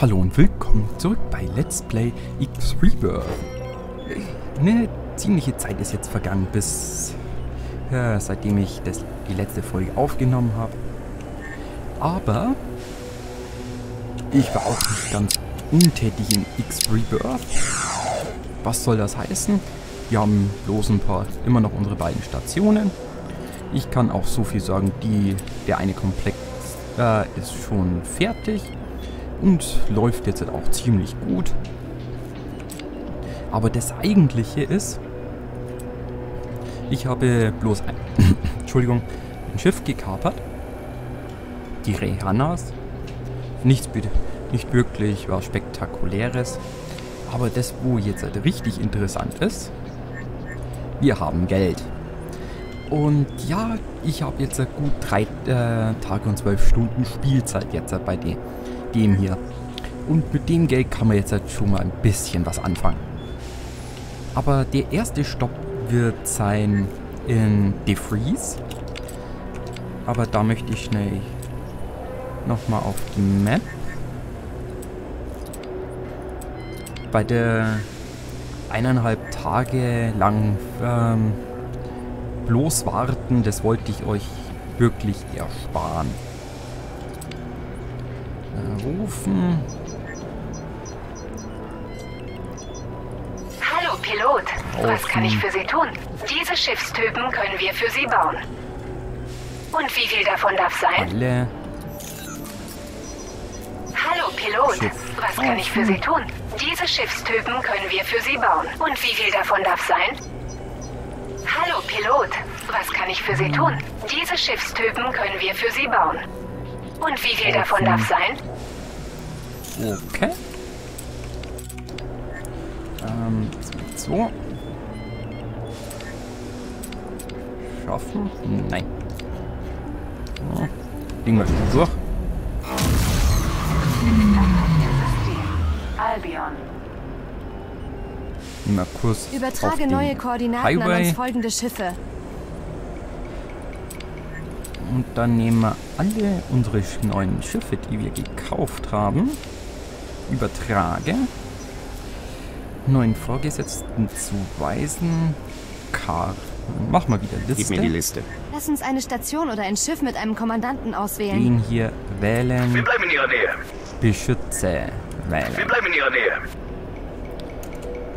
Hallo und willkommen zurück bei Let's Play X Rebirth. Eine ziemliche Zeit ist jetzt vergangen, bis ja, seitdem ich das, die letzte Folge aufgenommen habe. Aber ich war auch nicht ganz untätig in X Rebirth. Was soll das heißen? Wir haben bloß ein paar, immer noch unsere beiden Stationen. Ich kann auch so viel sagen, die, der eine Komplex äh, ist schon fertig und läuft jetzt auch ziemlich gut. Aber das Eigentliche ist, ich habe bloß ein, Entschuldigung, ein Schiff gekapert. Die Rehannas. Nichts, nicht wirklich was Spektakuläres. Aber das, wo jetzt halt richtig interessant ist, wir haben Geld. Und ja, ich habe jetzt gut drei äh, Tage und zwölf Stunden Spielzeit jetzt bei dem, dem hier. Und mit dem Geld kann man jetzt halt schon mal ein bisschen was anfangen. Aber der erste Stopp wird sein in DeFreeze. Aber da möchte ich schnell nochmal auf die Map. Bei der eineinhalb Tage lang ähm, bloß warten, das wollte ich euch wirklich ersparen. Rufen. Hallo Pilot, was kann ich für Sie tun? Diese Schiffstypen können wir für Sie bauen. Und wie viel davon darf sein? Alle. Hallo Pilot, was kann ich für Sie tun? Diese Schiffstypen können wir für Sie bauen. Und wie viel davon darf sein? Hallo Pilot, was kann ich für Sie tun? Diese Schiffstypen können wir für Sie bauen. Und wie viel davon darf sein? Okay. Ähm, so. Schaffen? Nein. So. Ding wir schon durch. Albion. Mal Kurs auf Übertrage den neue Koordinaten an Highway. uns folgende Schiffe. Und dann nehmen wir alle unsere neuen Schiffe, die wir gekauft haben, übertrage, neuen Vorgesetzten zuweisen, Karten. Mach mal wieder Gib mir die Liste. Liste. Lass uns eine Station oder ein Schiff mit einem Kommandanten auswählen. Den hier Wir wählen, bleiben in ihrer Nähe. Beschütze Wir wählen. bleiben in ihrer Nähe.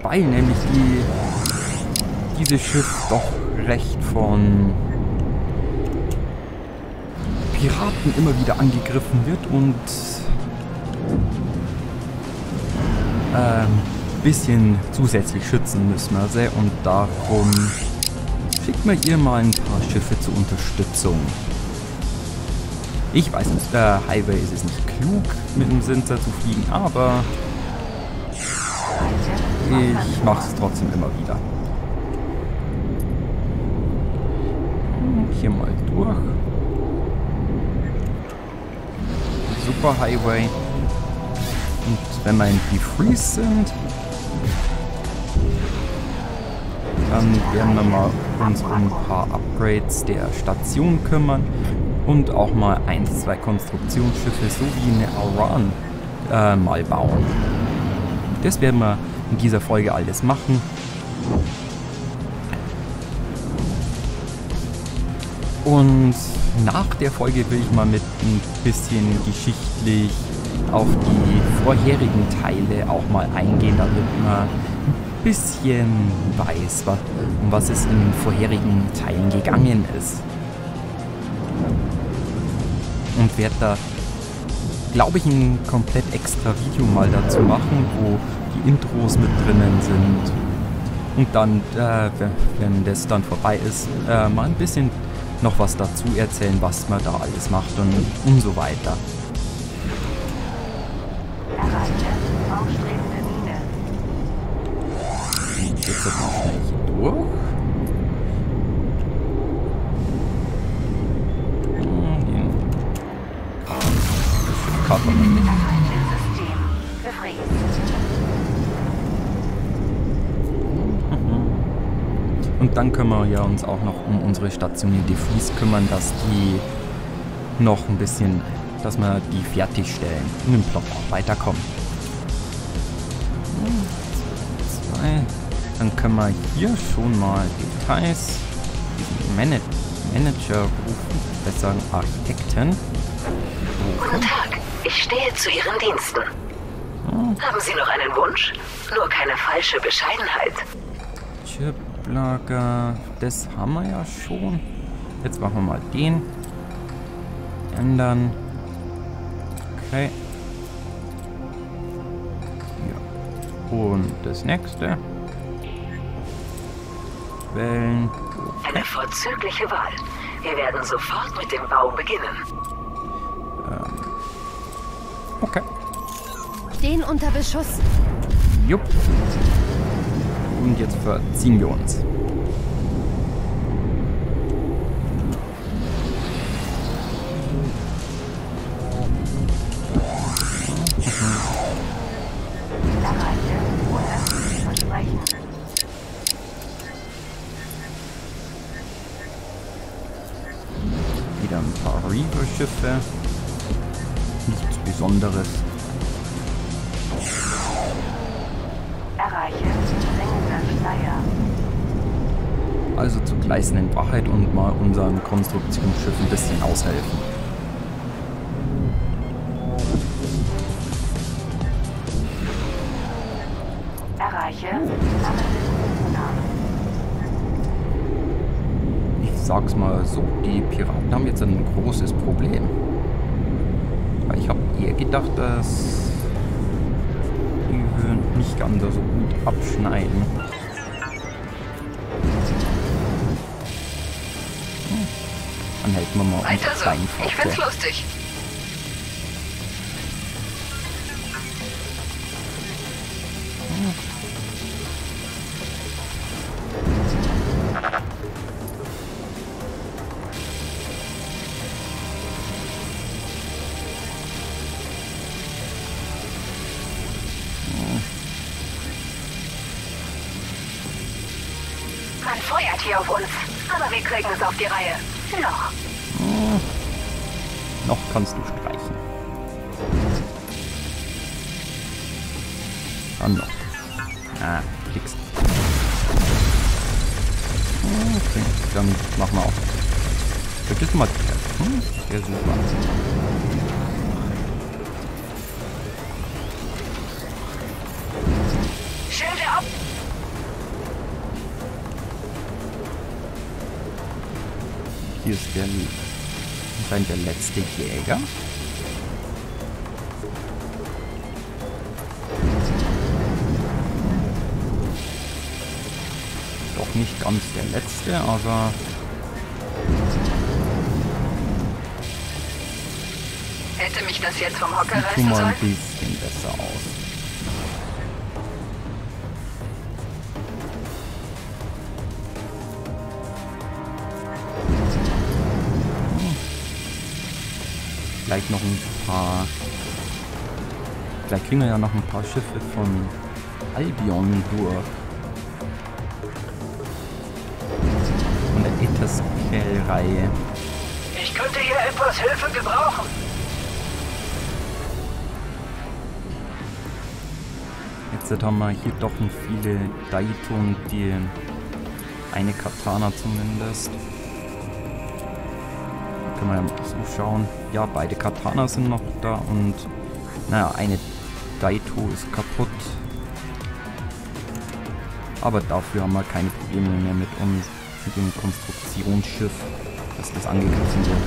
Weil nämlich die, dieses Schiff doch recht von Piraten immer wieder angegriffen wird und ähm, bisschen zusätzlich schützen müssen sie und darum schickt mir ihr mal ein paar Schiffe zur Unterstützung. Ich weiß nicht, äh, Highway ist es nicht klug, mit dem Sinzer zu fliegen, aber ich mache es trotzdem immer wieder. Hier mal durch. Super Highway. Und wenn wir in Defreeze sind, dann werden wir mal uns um ein paar Upgrades der Station kümmern und auch mal ein, zwei Konstruktionsschiffe sowie eine Aran äh, mal bauen. Das werden wir in dieser Folge alles machen. Und nach der Folge will ich mal mit ein bisschen geschichtlich auf die vorherigen Teile auch mal eingehen, damit man ein bisschen weiß, um was es in den vorherigen Teilen gegangen ist. Und werde da glaube ich, ein komplett extra Video mal dazu machen, wo die Intros mit drinnen sind. Und dann, äh, wenn- wenn das dann vorbei ist, äh, mal ein bisschen noch was dazu erzählen, was man da alles macht und, und so weiter. Und dann können wir ja uns auch noch um unsere Station Defries kümmern, dass die noch ein bisschen dass wir die fertigstellen und im Plot auch weiterkommen. Dann können wir hier schon mal Details, diesen Mana Manager rufen, besser sagen Architekten. Guten Tag, ich stehe zu Ihren Diensten. Haben Sie noch einen Wunsch? Nur keine falsche Bescheidenheit. Chiplager, das haben wir ja schon. Jetzt machen wir mal den. Ändern. Okay. Ja. Und das nächste. Wählen. Eine vorzügliche Wahl. Wir werden sofort mit dem Bau beginnen. Okay. Stehen unter Beschuss. Jupp. Und jetzt verziehen wir uns. Sag's mal so, die Piraten haben jetzt ein großes Problem. Weil ich habe eher gedacht, dass die würden nicht ganz so gut abschneiden. Hm. Dann hält man mal Weiter so. Ich find's lustig. Die Reihe. Noch. Noch kannst du streichen. Dann noch. Ah, kriegst. Okay, dann machen wir auch. Vergiss mal. Hm, sehr super. Hier ist der letzte Jäger. Doch nicht ganz der letzte, aber Hätte mich das jetzt vom Hocker reißen sollen? ein bisschen besser aus. Vielleicht noch ein paar. Vielleicht kriegen wir ja noch ein paar Schiffe von Albion durch. Von der Eterskel-Reihe. Ich könnte hier etwas Hilfe gebrauchen. Jetzt haben wir hier doch noch viele Daito und die eine Katana zumindest. Können wir ja mal so schauen. Ja, beide Katana sind noch da und naja, eine Daito ist kaputt. Aber dafür haben wir keine Probleme mehr mit uns, mit dem Konstruktionsschiff, dass das angegriffen wird.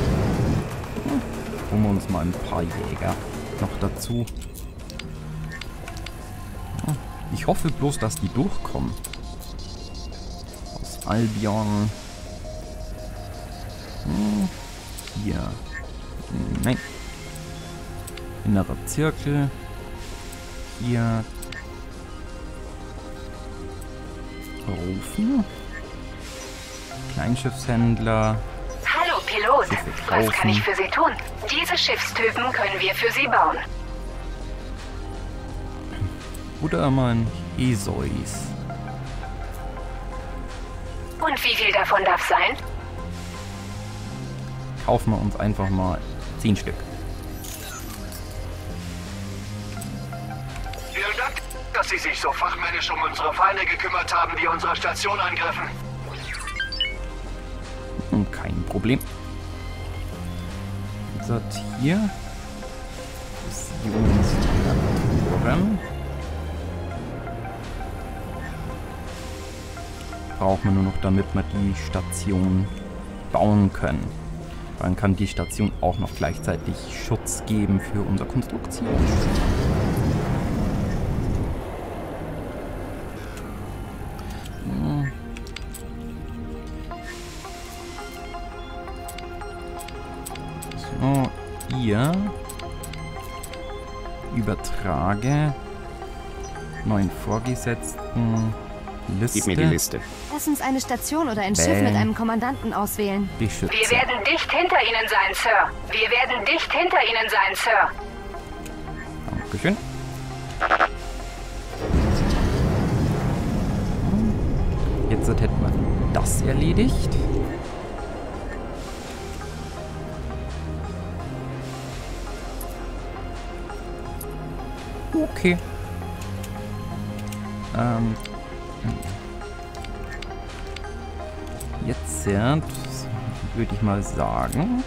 Hm, Holen wir uns mal ein paar Jäger noch dazu. Ich hoffe bloß, dass die durchkommen. Aus Albion. Innerer Zirkel. Hier. Rufen. Kleinschiffshändler. Hallo Pilot, was kann ich für Sie tun? Diese Schiffstypen können wir für Sie bauen. Oder mal ein Esois. Und wie viel davon darf sein? Kaufen wir uns einfach mal 10 Stück. Dass Sie sich so fachmännisch um unsere Feinde gekümmert haben, die unsere Station angriffen. Hm, kein Problem. So, hier. Fusionstraktoren. Braucht man nur noch, damit wir die Station bauen können. Dann kann die Station auch noch gleichzeitig Schutz geben für unser Konstruktionsschiff. Übertrage neuen Vorgesetzten Liste. Gib mir die Liste. Lass uns eine Station oder ein Schiff Bäh. mit einem Kommandanten auswählen. Beschützer. Wir werden dicht hinter Ihnen sein, Sir. Wir werden dicht hinter Ihnen sein, Sir. Dankeschön. Jetzt hätten wir das erledigt. Okay. Ähm. Jetzt äh, würde ich mal sagen.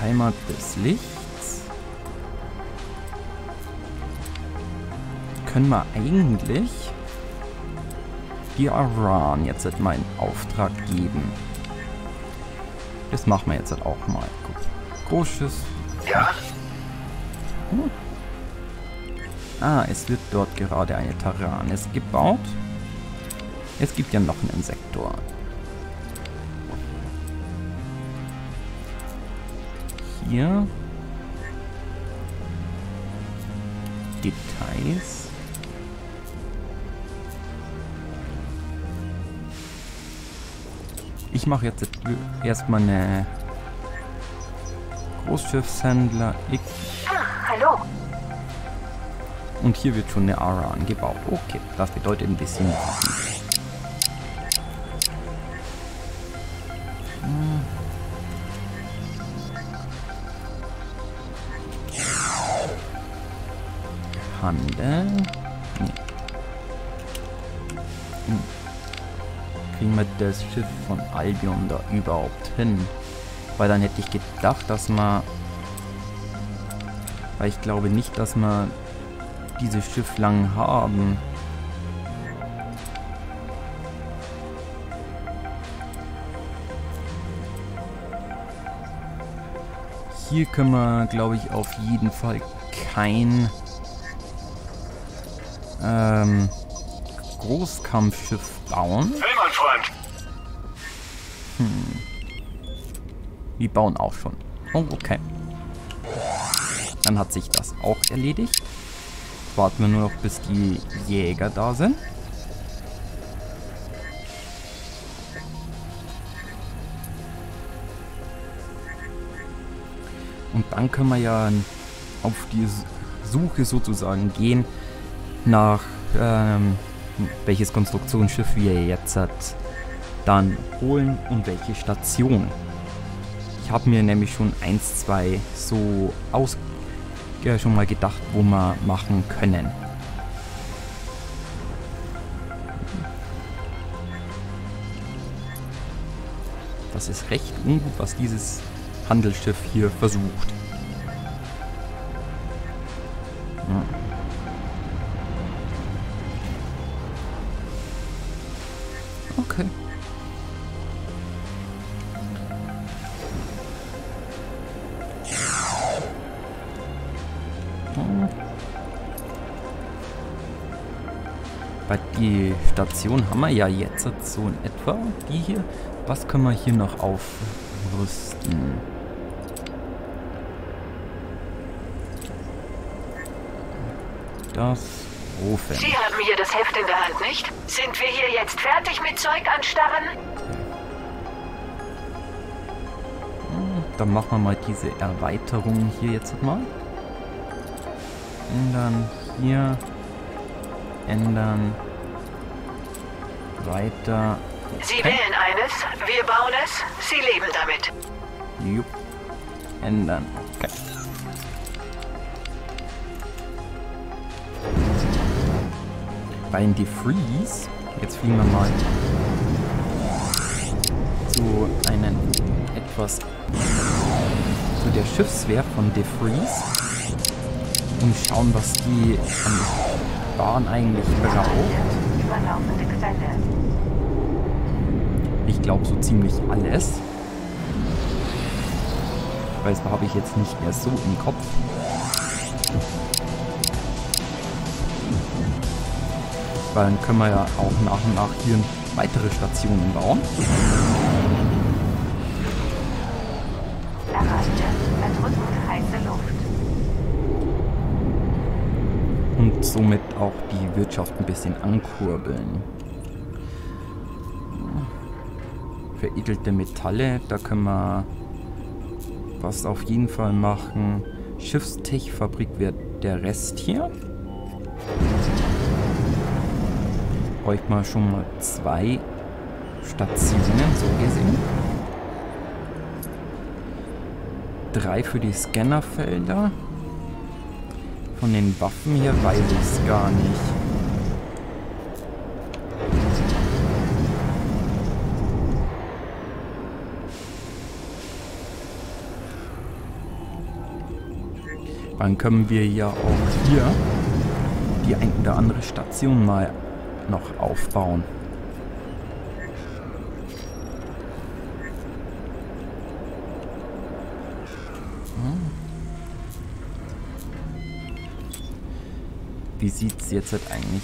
Heimat des Lichts. Können wir eigentlich die Aran jetzt halt mal in Auftrag geben. Das machen wir jetzt halt auch mal. Guck. Großes. Ja? Ah, es wird dort gerade eine Taranis gebaut. Es gibt ja noch einen Sektor. Hier. Details. Ich mache jetzt erstmal eine Großschiffshändler X Ah, hallo. und hier wird schon eine Ara angebaut. Okay, das bedeutet ein bisschen warten. Hm. Handel. Nee. Hm. Kriegen wir das Schiff von Albion da überhaupt hin? Weil dann hätte ich gedacht, dass man... Weil ich glaube nicht, dass wir dieses Schiff lang haben. Hier können wir, glaube ich, auf jeden Fall kein ähm, Großkampfschiff bauen. Hey, mein Freund. Die bauen auch schon. Oh, okay. Dann hat sich das auch erledigt. Warten wir nur noch, bis die Jäger da sind. Und dann können wir ja auf die Suche sozusagen gehen nach ähm, welches Konstruktionsschiff wir jetzt dann holen und welche Station. Ich habe mir nämlich schon eins, zwei so aus äh, schon mal gedacht, wo wir machen können. Das ist recht ungut, was dieses Handelsschiff hier versucht. Station haben wir ja jetzt so in etwa. Die hier. Was können wir hier noch aufrüsten? Das Ofen. Sie haben hier das Heft in der Hand, nicht? Sind wir hier jetzt fertig mit Zeug anstarren? Dann machen wir mal diese Erweiterung hier jetzt mal. Ändern hier. Ändern. Weiter. Sie wählen eines, wir bauen es, Sie leben damit. Jupp. Ändern. Okay. Bei den Defreeze. Jetzt fliegen wir mal zu einem etwas zu der Schiffswehr von DeFreeze und schauen, was die an Bahn eigentlich braucht. Ich glaube so ziemlich alles. Weil das habe ich jetzt nicht mehr so im Kopf. Weil dann können wir ja auch nach und nach hier weitere Stationen bauen. Somit auch die Wirtschaft ein bisschen ankurbeln. Veredelte Metalle, da können wir was auf jeden Fall machen. Schiffstechfabrik wird der Rest hier. Bräuchte man schon mal zwei Stationen, so gesehen. Drei für die Scannerfelder. Von den Waffen hier weiß ich es gar nicht. Dann können wir ja auch hier die ein oder andere Station mal noch aufbauen. Wie sieht es jetzt eigentlich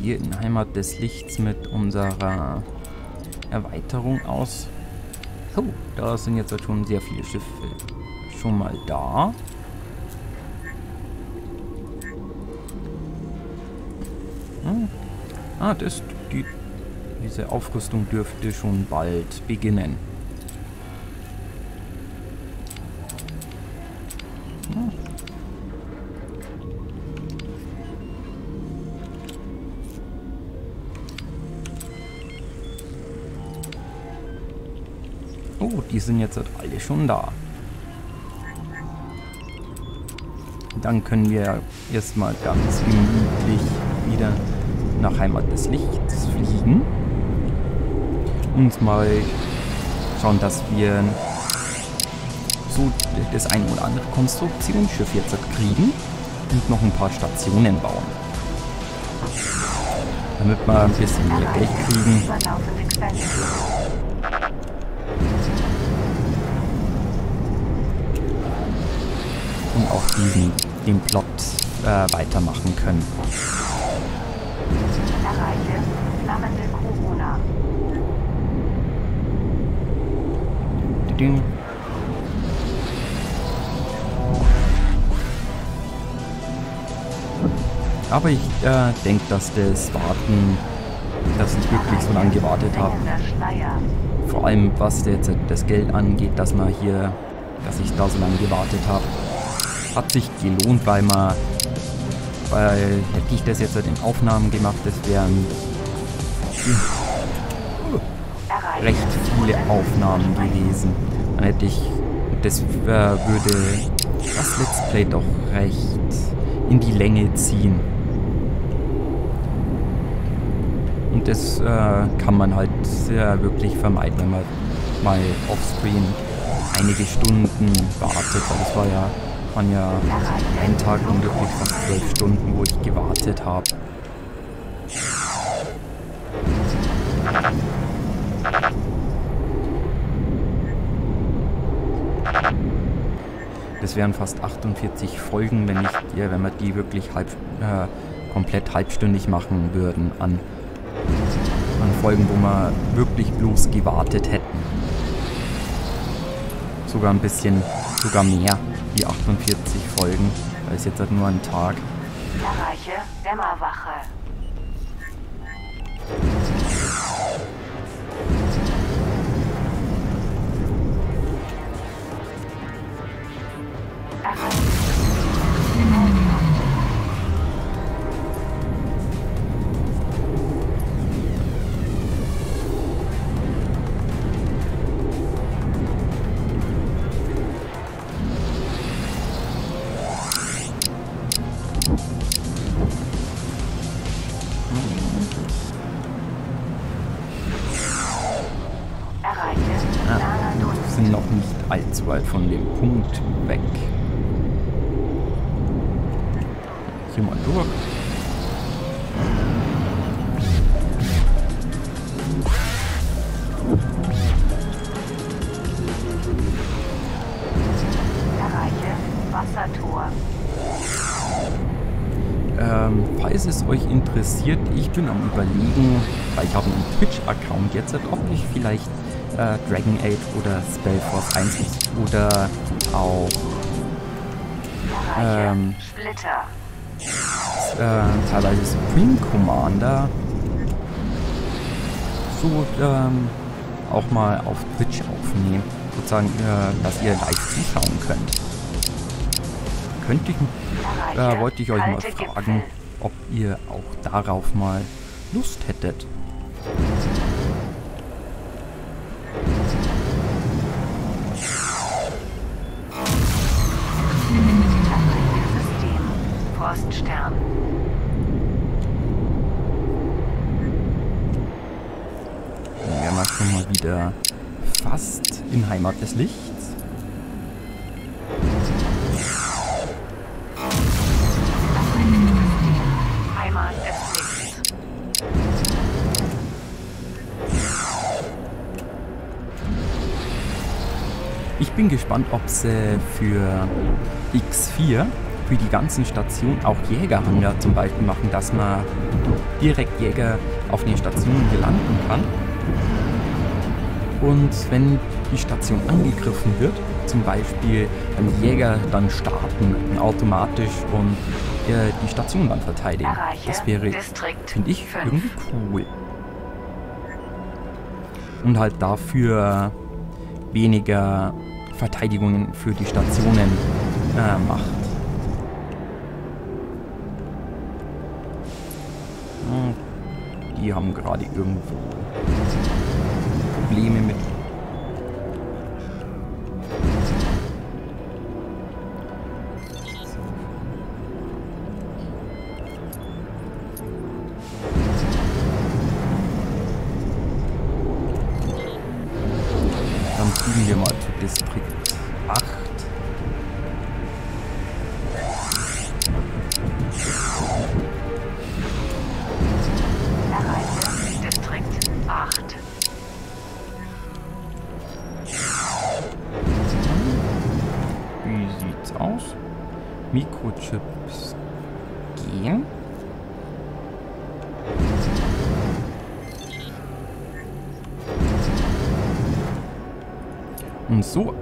hier in Heimat des Lichts mit unserer Erweiterung aus? Oh, da sind jetzt schon sehr viele Schiffe schon mal da. Hm. Ah, das, die, diese Aufrüstung dürfte schon bald beginnen. Die sind jetzt alle schon da. Dann können wir erstmal ganz gemütlich wieder nach Heimat des Lichts fliegen. Und mal schauen, dass wir so das ein oder andere Konstruktionsschiff jetzt kriegen und noch ein paar Stationen bauen. Damit wir ein bisschen mehr Geld kriegen. Auch diesen, den Plot äh, weitermachen können. Aber ich äh, denke, dass das Warten, dass ich wirklich so lange gewartet habe. Vor allem was jetzt das Geld angeht, dass man hier, dass ich da so lange gewartet habe, hat sich gelohnt, weil man weil hätte ich das jetzt in Aufnahmen gemacht, das wären recht viele Aufnahmen gewesen. Dann hätte ich, das würde das Let's Play doch recht in die Länge ziehen. Und das äh, kann man halt sehr wirklich vermeiden, wenn man mal offscreen einige Stunden wartet. Das war ja waren ja einen Tag wirklich fast zwölf Stunden, wo ich gewartet habe. Das wären fast 48 Folgen, wenn, ich, ja, wenn wir die wirklich halb, äh, komplett halbstündig machen würden an, an Folgen, wo wir wirklich bloß gewartet hätten. Sogar ein bisschen, sogar mehr die 48 Folgen, weil es jetzt halt nur ein Tag. Erreiche Dämmerwache. Weit von dem Punkt weg. Hier mal durch. Ähm, falls es euch interessiert, ich bin am überlegen, weil ich habe einen Twitch-Account jetzt, ob ich vielleicht äh, Dragon Age oder Spellforce 1 oder auch Ähm. Splitter. äh, teilweise Supreme Commander so ähm, auch mal auf Twitch aufnehmen. Sozusagen, äh, dass ihr live zuschauen könnt. Könnte ich, äh, wollte ich euch mal fragen, ob ihr auch darauf mal Lust hättet. Wären wir schon mal wieder fast in Heimat des Lichts. Heimat des Lichts. Ich bin gespannt, ob sie für X4, für die ganzen Stationen, auch Jägerhanger zum Beispiel machen, dass man direkt Jäger auf den Stationen belanden kann. Und wenn die Station angegriffen wird, zum Beispiel beim Jäger dann starten automatisch und äh, die Station dann verteidigen. Das wäre, finde ich, irgendwie cool. Und halt dafür weniger Verteidigungen für die Stationen äh, macht. Die haben gerade irgendwo Probleme mit. Dann fliegen wir mal zu Distrikt 8.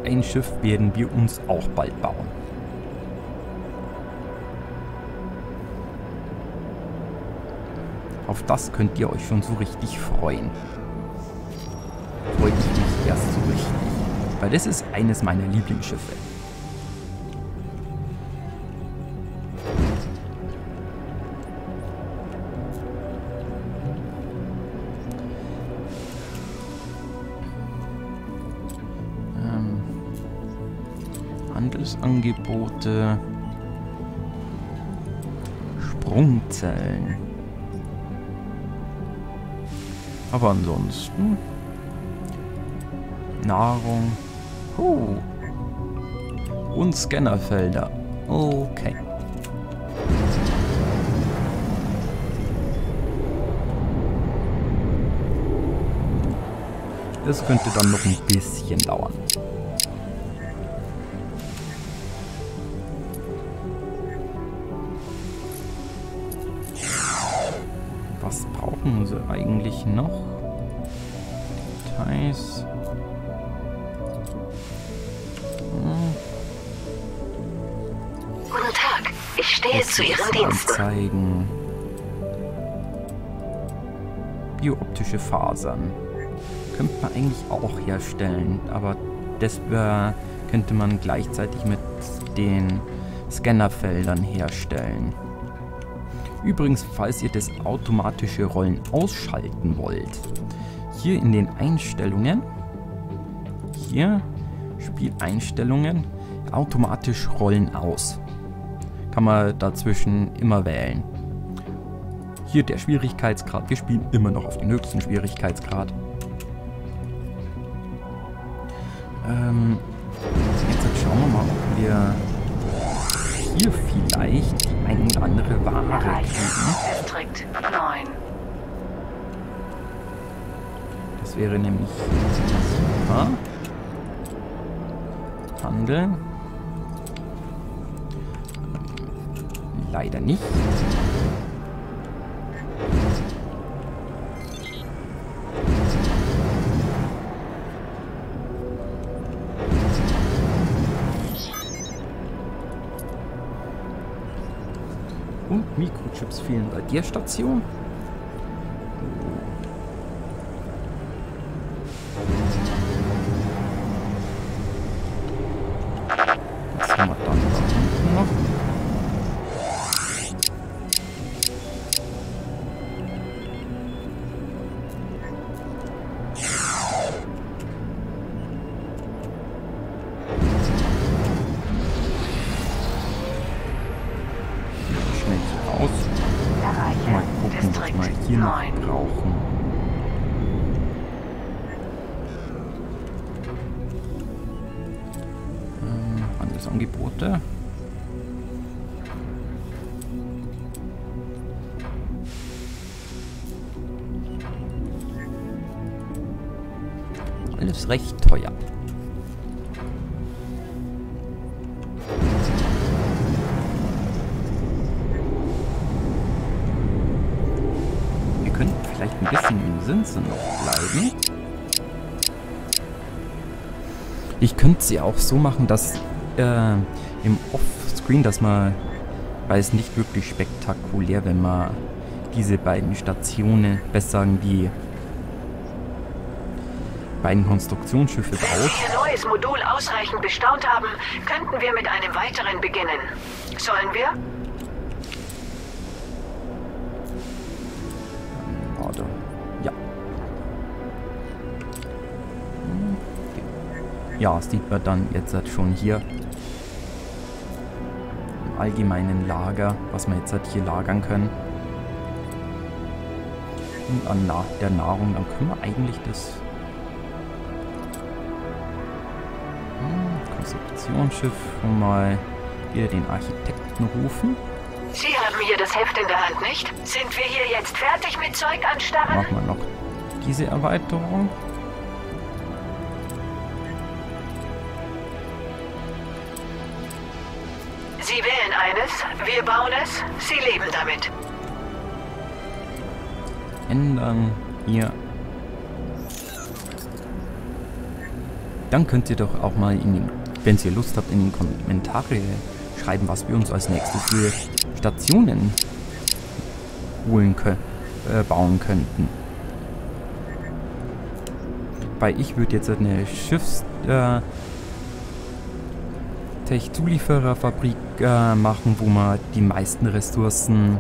ein Schiff werden wir uns auch bald bauen. Auf das könnt ihr euch schon so richtig freuen. Freue ich mich erst so richtig. Weil das ist eines meiner Lieblingsschiffe. Handelsangebote. Sprungzellen. Aber ansonsten. Nahrung. Oh. Und Scannerfelder. Okay. Das könnte dann noch ein bisschen dauern. Brauchen sie eigentlich noch? Details. Hm, Guten Tag. Ich stehe zu Ihren Diensten. Anzeigen. Biooptische Fasern. Könnte man eigentlich auch herstellen, aber das wär, könnte man gleichzeitig mit den Scannerfeldern herstellen. Übrigens, falls ihr das automatische Rollen ausschalten wollt, hier in den Einstellungen, hier Spieleinstellungen, automatisch Rollen aus. Kann man dazwischen immer wählen. Hier der Schwierigkeitsgrad. Wir spielen immer noch auf den höchsten Schwierigkeitsgrad. Ähm, wir hier andere Ware. Distrikt 9. Das wäre nämlich super. Handeln. Leider nicht. Fehlen bei der Station. Sinse noch bleiben. Ich könnte sie auch so machen, dass äh, im Offscreen, dass man, weil es nicht wirklich spektakulär, wenn man diese beiden Stationen, besser sagen die beiden Konstruktionsschiffe Wenn baut. wir Ihr neues Modul ausreichend bestaunt haben, könnten wir mit einem weiteren beginnen. Sollen wir? Ja, das sieht man dann jetzt halt schon hier im allgemeinen Lager, was wir jetzt halt hier lagern können. Und an Na der Nahrung, dann können wir eigentlich das hm, Konstruktionsschiff mal wieder den Architekten rufen. Sie haben hier das Heft in der Hand, nicht? Sind wir hier jetzt fertig mit Zeug anstarren? Machen wir noch diese Erweiterung. Es, Sie leben damit. ändern. Hier. Dann könnt ihr doch auch mal in den, wenn ihr Lust habt, in den Kommentare schreiben, was wir uns als nächstes für Stationen holen können, äh, bauen könnten. Weil ich würde jetzt eine Schiffs äh, Tech-Zuliefererfabrik äh, machen, wo man die meisten Ressourcen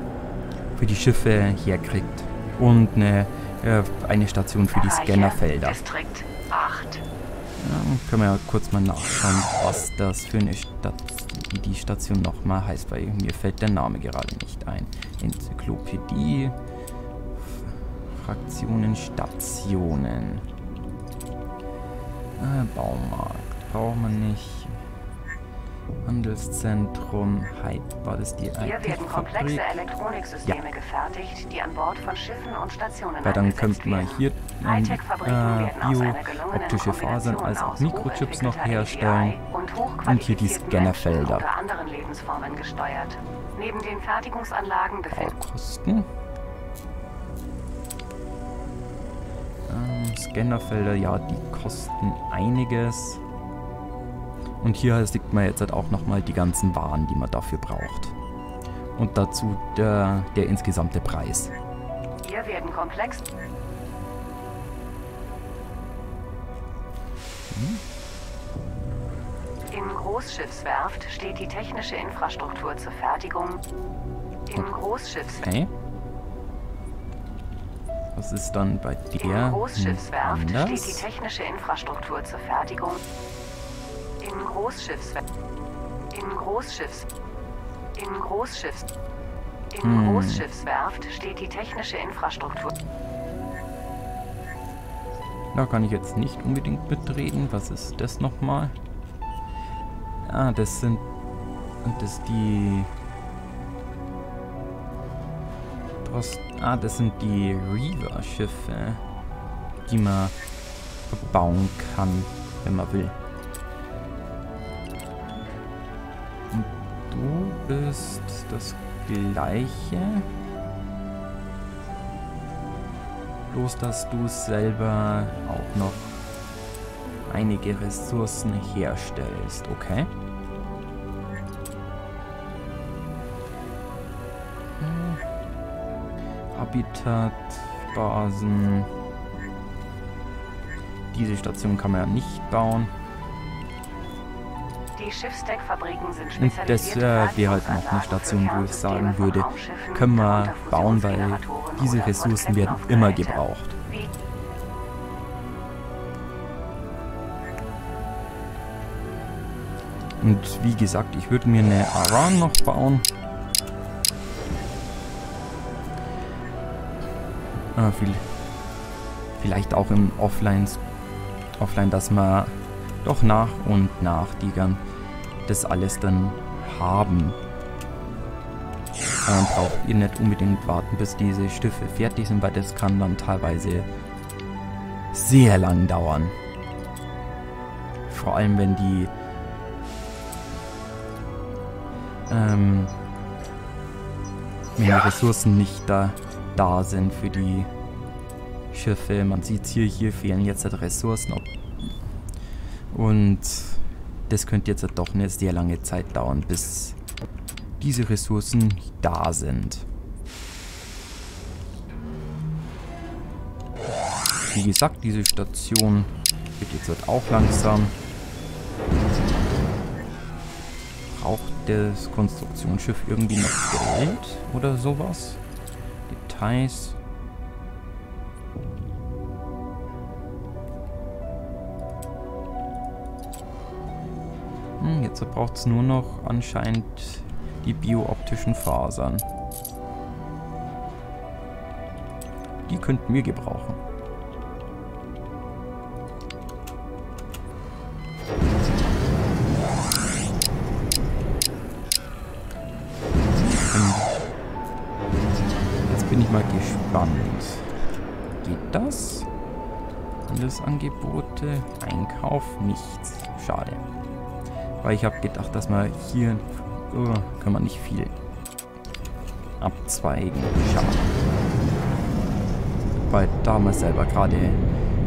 für die Schiffe herkriegt. Und eine, äh, eine Station für die Scannerfelder. Distrikt 8. Ja, können wir ja kurz mal nachschauen, was das für eine Stadt, wie die Station nochmal heißt, weil mir fällt der Name gerade nicht ein. Enzyklopädie, Fraktionen, Stationen. Äh, Baumarkt brauchen wir nicht. Handelszentrum, Hype, war das die Hier werden komplexe Elektroniksysteme gefertigt, die an Bord von Schiffen und Stationen Weil dann eingesetzt könnte man werden. hier äh, bio-optische Fasern als auch Mikrochips noch herstellen. Und Und hier die Scannerfelder. Neben den Fertigungsanlagen befinden Baukosten. Ähm, Scannerfelder, ja, die kosten einiges. Und hier sieht man jetzt halt auch nochmal die ganzen Waren, die man dafür braucht. Und dazu der, der insgesamte Preis. Hier werden komplex In Großschiffswerft steht die technische Infrastruktur zur Fertigung. In Großschiffswerft Okay. Was ist dann bei der In hm, Großschiffswerft steht die technische Infrastruktur zur Fertigung. In Großschiffswerft. In Großschiffs. In Großschiffs. In Hm. Großschiffswerft steht die technische Infrastruktur. Da kann ich jetzt nicht unbedingt mitreden. Was ist das nochmal? Ah, das sind... Das die... Das, ah, das sind die Reaver-Schiffe, die man bauen kann, wenn man will. Du bist das gleiche. Bloß, dass du selber auch noch einige Ressourcen herstellst, okay? Hm. Habitat, Basen. Diese Station kann man ja nicht bauen. Die Schiffsdeckfabriken sind Und das äh, wäre halt noch eine Station, wo ich sagen würde, können wir bauen, weil diese Ressourcen werden immer gebraucht. Und wie gesagt, ich würde mir eine Aran noch bauen. Äh, viel, vielleicht auch im Offline, Offline, dass man doch nach und nach die dann das alles dann haben. Ähm, braucht ihr nicht unbedingt warten, bis diese Schiffe fertig sind, weil das kann dann teilweise sehr lang dauern. Vor allem, wenn die ähm, wenn die Ressourcen nicht da, da sind für die Schiffe. Man sieht hier, hier fehlen jetzt halt Ressourcen. Und das könnte jetzt doch eine sehr lange Zeit dauern, bis diese Ressourcen da sind. Wie gesagt, diese Station wird jetzt halt auch langsam. Braucht das Konstruktionsschiff irgendwie noch Geld oder sowas? Details. Jetzt braucht es nur noch anscheinend die biooptischen Fasern. Die könnten wir gebrauchen. Jetzt bin ich mal gespannt. Geht das? Handelsangebote, Einkauf, nichts. Weil ich habe gedacht, dass man hier oh, kann man nicht viel abzweigen. Schade. Weil da haben wir selber gerade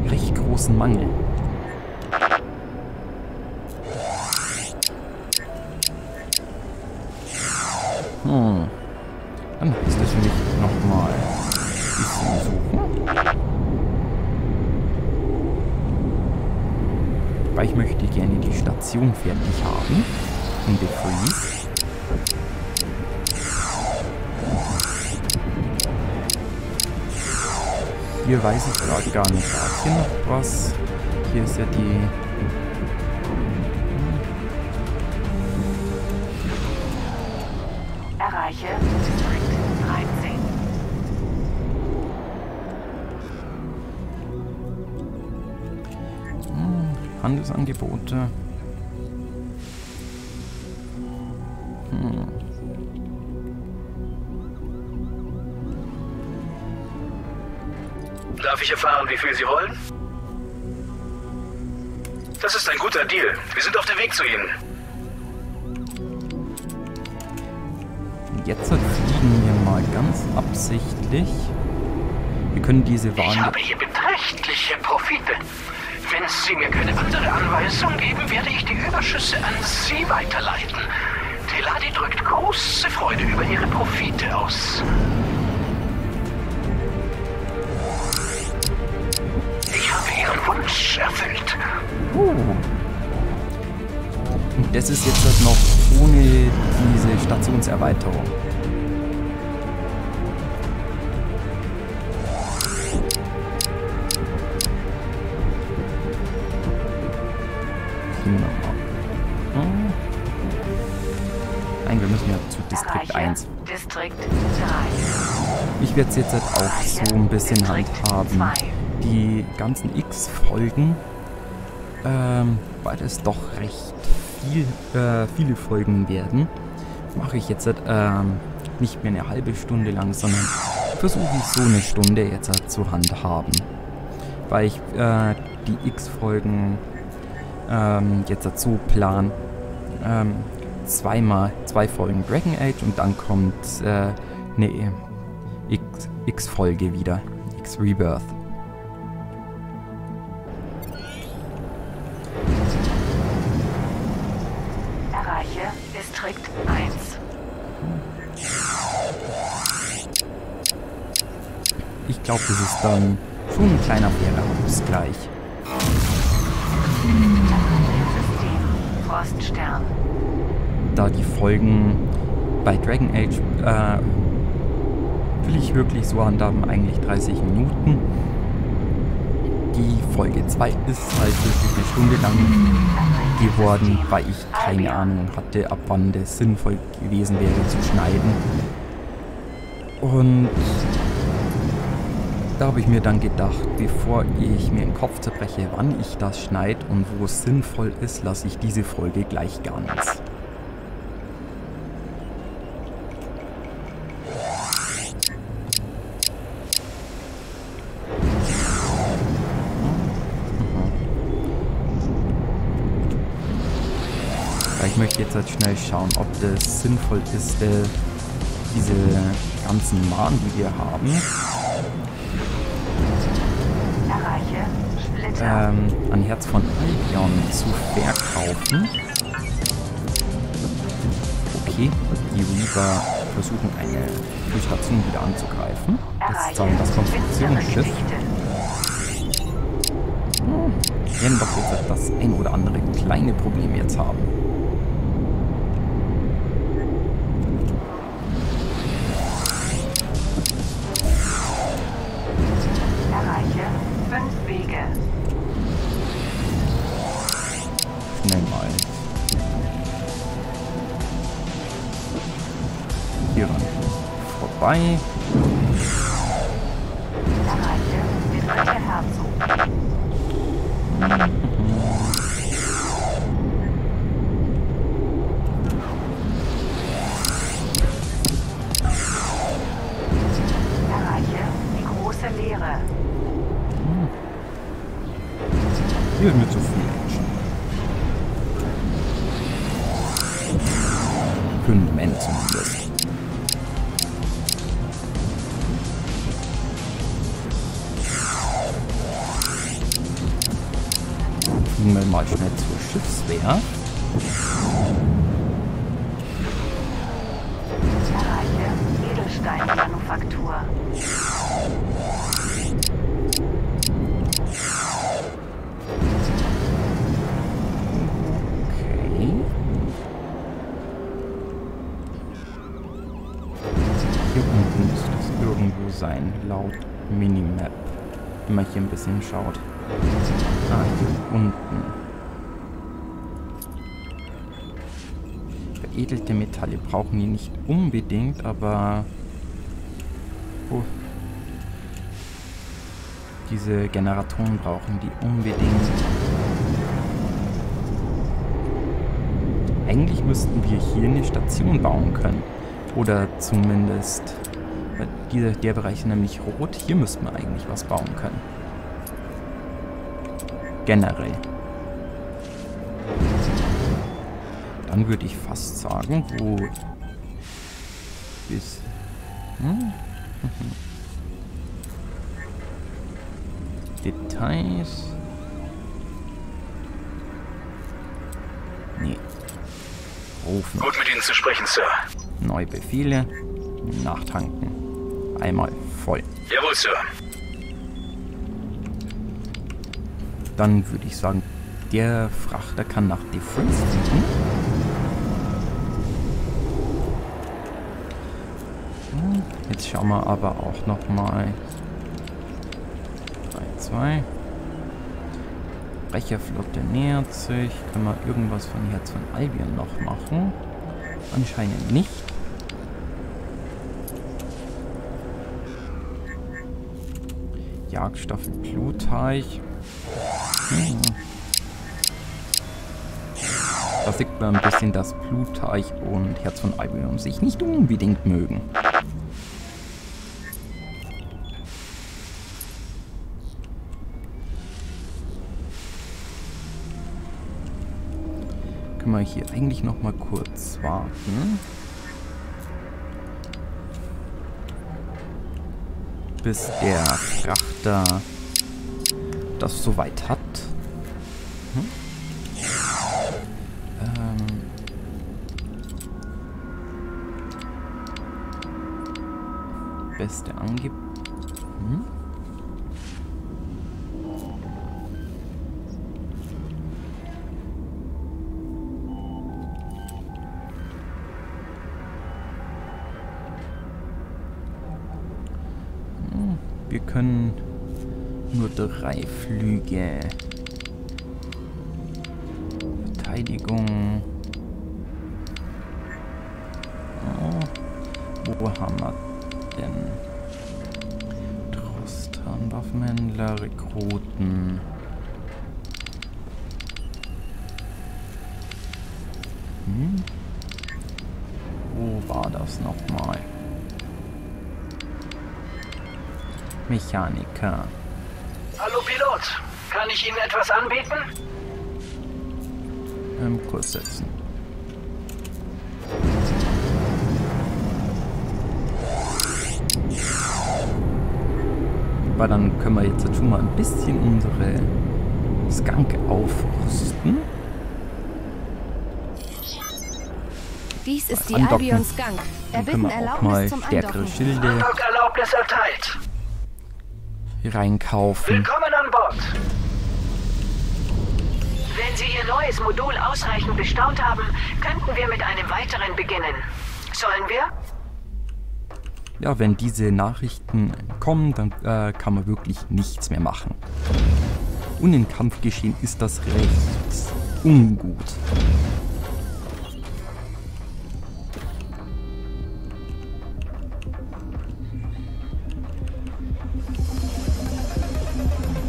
recht großen Mangel. Hier noch was? Hier ist ja die... Erreiche Distrikt 13. Hm, Handelsangebote. Darf ich erfahren, wie viel Sie wollen? Das ist ein guter Deal. Wir sind auf dem Weg zu Ihnen. Jetzt fliegen wir mal ganz absichtlich. Wir können diese Ich Waren... habe hier beträchtliche Profite. Wenn Sie mir keine andere Anweisung geben, werde ich die Überschüsse an Sie weiterleiten. Teladi drückt große Freude über Ihre Profite aus. Erfüllt. Uh. Und das ist jetzt halt noch ohne diese Stationserweiterung. Hm. Nein, wir müssen ja zu Distrikt Erreiche 1. Distrikt 3. Ich werde es jetzt halt auch so ein bisschen handhaben. Die ganzen X-Folgen, ähm, weil es doch recht viel, äh, viele Folgen werden, mache ich jetzt ähm, nicht mehr eine halbe Stunde lang, sondern versuche ich so eine Stunde jetzt zu handhaben. Weil ich äh, die X-Folgen ähm, jetzt dazu plan. Ähm, zweimal, zwei Folgen Dragon Age und dann kommt äh, eine X-Folge wieder. X-Rebirth. Distrikt 1. Ich glaube, das ist dann schon ein kleiner fairer Ausgleich. System Froststern. Da die Folgen bei Dragon Age äh, will ich wirklich so handhaben, eigentlich 30 Minuten. Die Folge 2 ist halt wirklich eine Stunde lang geworden, weil ich keine Ahnung hatte, ab wann das sinnvoll gewesen wäre zu schneiden. Und da habe ich mir dann gedacht, bevor ich mir den Kopf zerbreche, wann ich das schneide und wo es sinnvoll ist, lasse ich diese Folge gleich ganz. Jetzt halt schnell schauen, ob das sinnvoll ist, äh, diese ganzen Mahn, die wir haben, ähm, an Herz von Albion zu verkaufen. Okay, die Reaper versuchen eine Station wieder anzugreifen. Das ist dann das Konstruktionsschiff. Hm, werden doch jetzt das ein oder andere kleine Problem jetzt haben. Vorbei. Wenn man hier ein bisschen schaut. Ah, unten. Veredelte Metalle brauchen die nicht unbedingt, aber... Oh. Diese Generatoren brauchen die unbedingt. Eigentlich müssten wir hier eine Station bauen können. Oder zumindest... Dieser, der Bereich ist nämlich rot. Hier müssten wir eigentlich was bauen können generell. Dann würde ich fast sagen, wo ist... Hm? Details... Nee. Rufen. Gut mit Ihnen zu sprechen, Sir. Neue Befehle. Nachtanken. Einmal voll. Jawohl, Sir. Dann würde ich sagen, der Frachter kann nach Difference fliegen. Jetzt schauen wir aber auch noch mal 3, 2. Brecherflotte nähert sich. Können wir irgendwas von Herz von Albion noch machen? Anscheinend nicht. Jagdstaffel Bluteich. Da sieht man ein bisschen, dass Plutarch und Herz von Albion sich nicht unbedingt mögen. Können wir hier eigentlich noch mal kurz warten. Bis der Frachter das soweit hat. Hm? Ähm Beste Angebot. Drei Flüge. Verteidigung. Oh, wo haben wir denn? Trostan, Waffenhändler, Rekruten. Hm? Wo war das nochmal? Mechaniker. Ich Ihnen etwas anbieten? Ähm, Kurs setzen. Weil dann können wir jetzt schon mal ein bisschen unsere Skunk aufrüsten. Dies ist die Andocken. Albion Skunk. Erbitten Erlaubnis zum stärkere Andocken. Schilde Andock-Erlaubnis erteilt. reinkaufen. Willkommen an Bord. Wenn Sie Ihr neues Modul ausreichend bestaunt haben, könnten wir mit einem weiteren beginnen. Sollen wir? Ja, wenn diese Nachrichten kommen, dann äh, kann man wirklich nichts mehr machen. Und im Kampfgeschehen ist das recht ungut.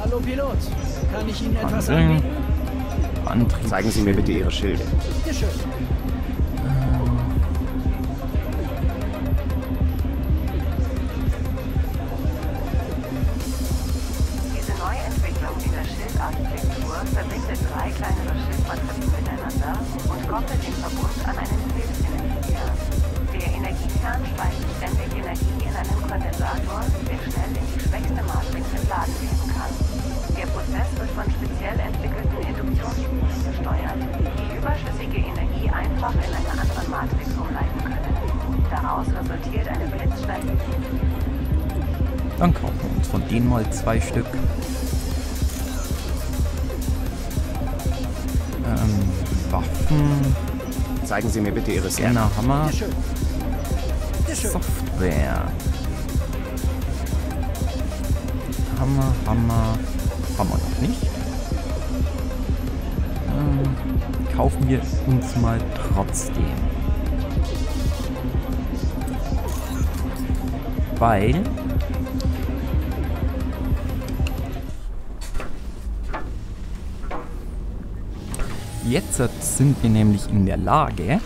Hallo Pilot, kann ich Ihnen etwas anbieten? Antrieb. Zeigen Sie mir bitte Ihre Schilde. Bitte schön. Diese Neuentwicklung in der Schildarchitektur verbindet drei kleinere Schildmatrizen miteinander und koppelt den Verbund an einen Hilfsenergiekern. Der Energiekern speist ständig Energie in einem Kondensator, der schnell in die schwächste Matrix entladen werden kann. Der Prozess wird von speziell entwickelten Eine Dann kaufen wir uns von denen mal zwei Stück. Ähm, Waffen, Zeigen Sie mir bitte Ihre Scanner. Hammer. Software. Hammer, Hammer, haben wir noch nicht. Ähm, kaufen wir uns mal trotzdem. Weil Jetzt sind wir nämlich in der Lage,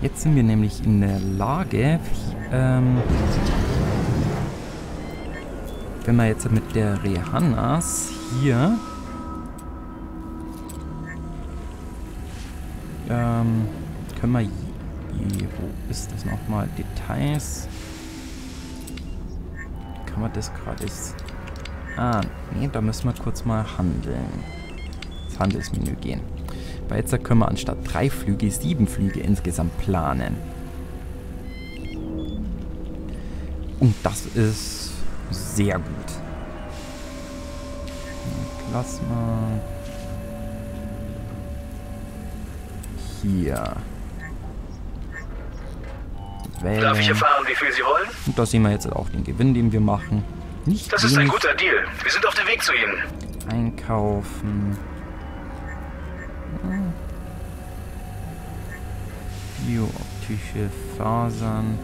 Jetzt sind wir nämlich in der Lage, ähm, wenn wir jetzt mit der Rehannas hier ähm, können wir wo ist das nochmal? Details. Kann man das gerade. Ah, nee, da müssen wir kurz mal handeln. Ins Handelsmenü gehen. Bei jetzt können wir anstatt drei Flüge sieben Flüge insgesamt planen. Und das ist sehr gut. Plasma. Hier. Wählen. Darf ich erfahren, wie viel Sie wollen? Und da sehen wir jetzt auch den Gewinn, den wir machen. Nicht Das ist ein guter Deal. Wir sind auf dem Weg zu Ihnen. einkaufen. Biooptische Fasern.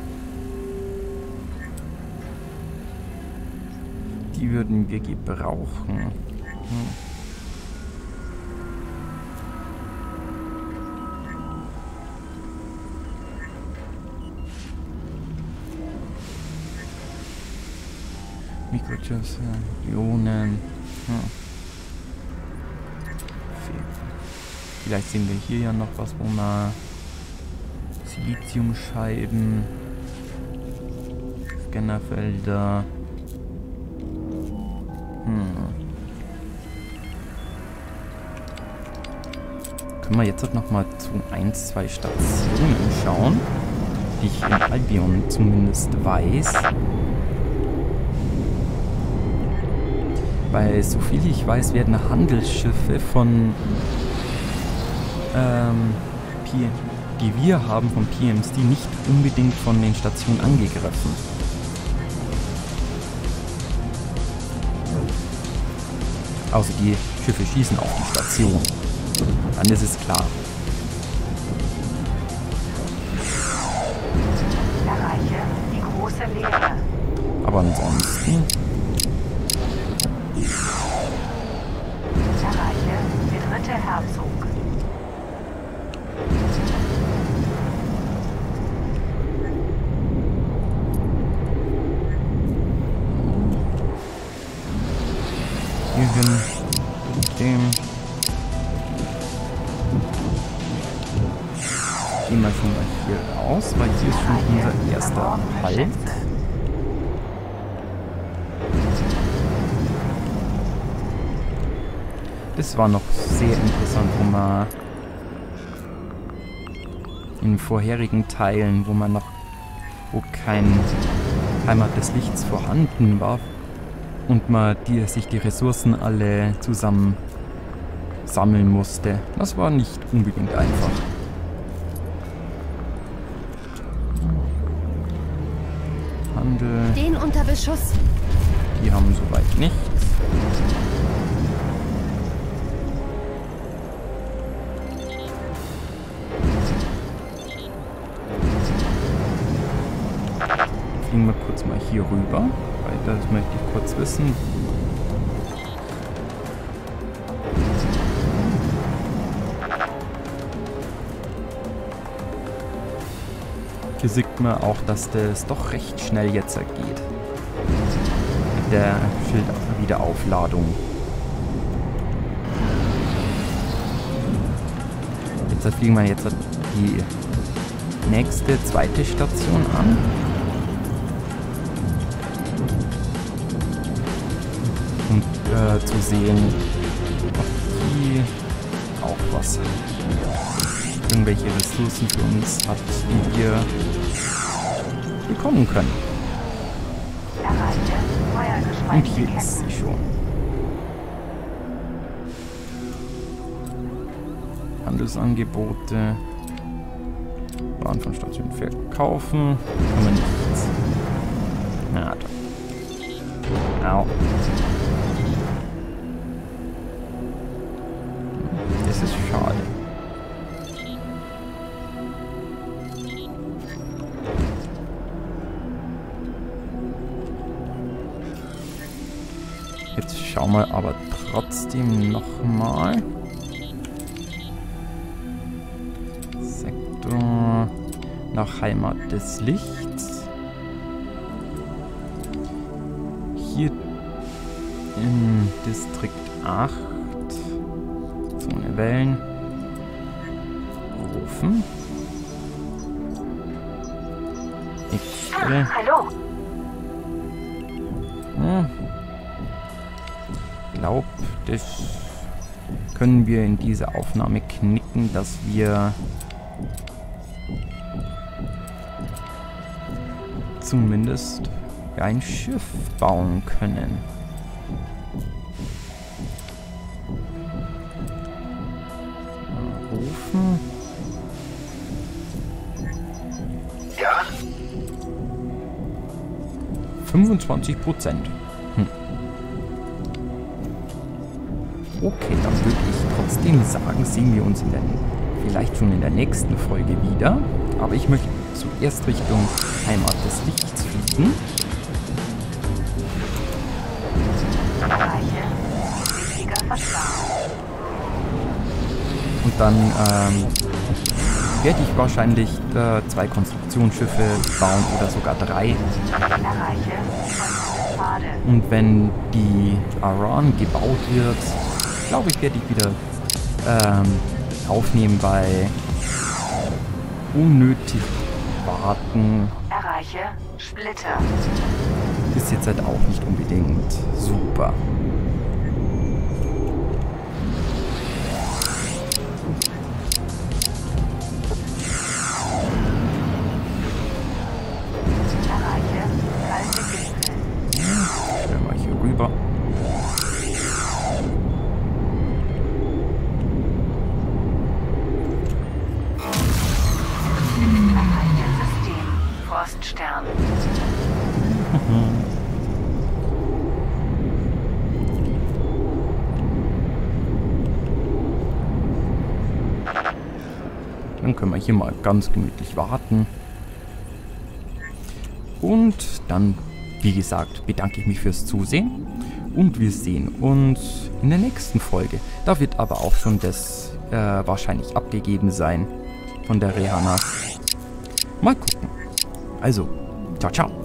Die würden wir gebrauchen. Hm. Mikrochips, Ionen. Hm. Vielleicht sehen wir hier ja noch was, wo man Siliziumscheiben, Scannerfelder. Hm. Können wir jetzt noch mal zu 1, 2 Stationen schauen, die ich in Albion zumindest weiß. Weil, soviel ich weiß, werden Handelsschiffe von ähm, die wir haben vom PMC nicht unbedingt von den Stationen angegriffen. Außer die Schiffe schießen auf die Station. Dann ist es klar. Hier raus, weil hier ist schon unser erster Halt. Das war noch sehr interessant, wo man in vorherigen Teilen, wo man noch, wo kein Heimat des Lichts vorhanden war und man die, sich die Ressourcen alle zusammen sammeln musste. Das war nicht unbedingt einfach. Den unter Beschuss. Die haben soweit nichts. Fliegen wir kurz mal hier rüber, weil das möchte ich kurz wissen. Hier sieht man auch, dass das doch recht schnell jetzt geht. Mit der Schildwiederaufladung. Jetzt fliegen wir jetzt die nächste, zweite Station an. Um äh, zu sehen, ob die auch was irgendwelche Ressourcen für uns hat, die wir bekommen können. Und hier ist sie schon. Handelsangebote. Waren von Station verkaufen. Kann man nichts. Na, da. Au. Schauen wir aber trotzdem nochmal. Sektor nach Heimat des Lichts. Hier in Distrikt 8. Zone Wellen. Können wir in dieser Aufnahme knicken, dass wir zumindest ein Schiff bauen können. Rufen. Ja? 25 Prozent. Okay, dann würde ich trotzdem sagen, sehen wir uns in der, vielleicht schon in der nächsten Folge wieder. Aber ich möchte zuerst Richtung Heimat des Lichts fliegen. Und dann ähm, werde ich wahrscheinlich äh, zwei Konstruktionsschiffe bauen oder sogar drei. Und wenn die Aran gebaut wird, glaube ich, werde ich wieder ähm, aufnehmen bei unnötig warten. Erreiche Splitter. Ist jetzt halt auch nicht unbedingt super. Ganz gemütlich warten. Und dann, wie gesagt, bedanke ich mich fürs Zusehen. Und wir sehen uns in der nächsten Folge. Da wird aber auch schon das äh, wahrscheinlich abgegeben sein von der Rehana. Mal gucken. Also, ciao, ciao.